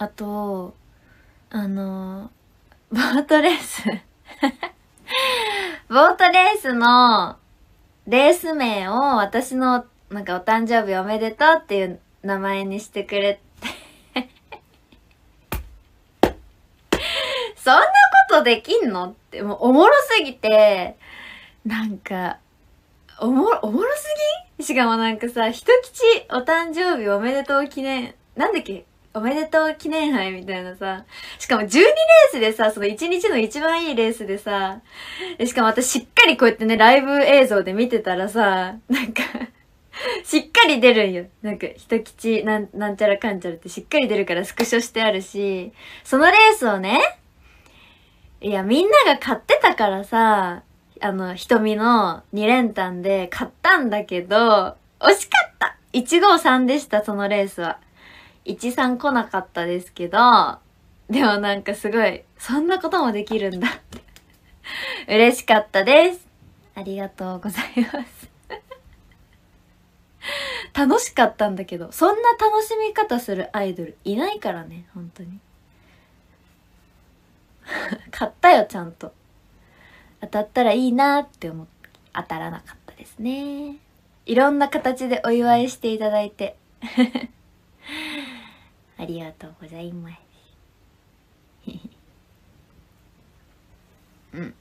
あとあのボートレース。ボートレースのレース名を私のなんかお誕生日おめでとうっていう名前にしてくれて。そんなことできんのってもうおもろすぎて。なんかおもろ、おもろすぎ？しかもなんかさ、一吉お誕生日おめでとう記念、なんだっけ？おめでとう記念杯みたいなさ。しかも12レースでさ、その1日の一番いいレースでさ、しかも私しっかりこうやってね、ライブ映像で見てたらさ、なんかしっかり出るんよ。なんか、一吉なん、なんちゃらかんちゃらってしっかり出るからスクショしてあるし、そのレースをね、いや、みんなが買ってたからさ、あの、瞳の2連単で買ったんだけど、惜しかった !153 でした、そのレースは。13来なかったですけど、でもなんかすごい、そんなこともできるんだって 嬉しかったです。ありがとうございます 楽しかったんだけど、そんな楽しみ方するアイドルいないからね、本当に。買ったよ、ちゃんと。当たったらいいなって思って、当たらなかったですね。いろんな形でお祝いしていただいて。ありがとうございます。うん。